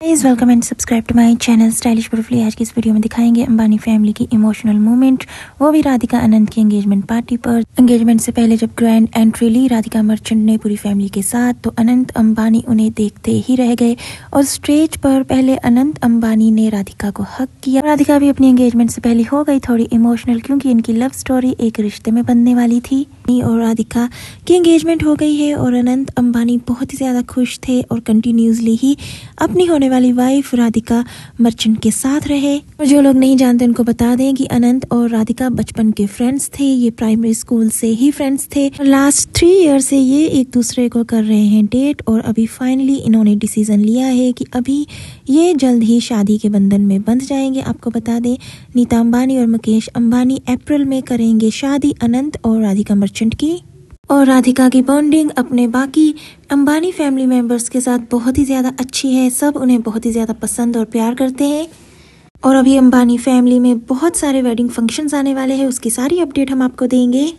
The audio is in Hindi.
Please welcome and subscribe to my channel stylish beautifully आज की इस वीडियो में दिखाएँगे अंबानी फैमिली की इमोशनल मोमेंट वो भी राधिका आनंद की एंगेजमेंट पार्टी पर। एंगेजमेंट से पहले जब ग्रैंड एंट्री ली, राधिका मर्चेंट ने पूरी फैमिली के साथ तो अनंत अंबानी उन्हें देखते ही रह गए। और स्टेज पर पहले अनंत अंबानी ने राधिका को हक किया। राधिका भी अपनी एंगेजमेंट से पहले हो गई थोड़ी इमोशनल क्योंकि इनकी लव स्टोरी एक रिश्ते में बनने वाली थी। और राधिका की एंगेजमेंट हो गई है और अनंत अंबानी बहुत ही ज़्यादा खुश थे और कंटिन्यूसली ही अपनी होने वाली वाइफ राधिका मर्चेंट के साथ रहे। और जो लोग नहीं जानते, उनको बता दें कि अनंत और राधिका बचपन के फ्रेंड्स थे। ये प्राइमरी स्कूल से ही फ्रेंड्स थे। लास्ट थ्री ईयर से ये एक दूसरे को कर रहे हैं डेट और अभी फाइनली इन्होंने डिसीज़न लिया है कि अभी ये जल्द ही शादी के बंधन में बंध जाएँगे। आपको बता दें, नीता अंबानी और मुकेश अंबानी अप्रैल में करेंगे शादी। अनंत और राधिका मर्चेंट की। और राधिका की बॉन्डिंग अपने बाकी अंबानी फैमिली मेंबर्स के साथ बहुत ही ज़्यादा अच्छी है। सब उन्हें बहुत ही ज़्यादा पसंद और प्यार करते हैं। और अभी अंबानी फैमिली में बहुत सारे वेडिंग फ़ंक्शंस आने वाले हैं। उसकी सारी अपडेट हम आपको देंगे।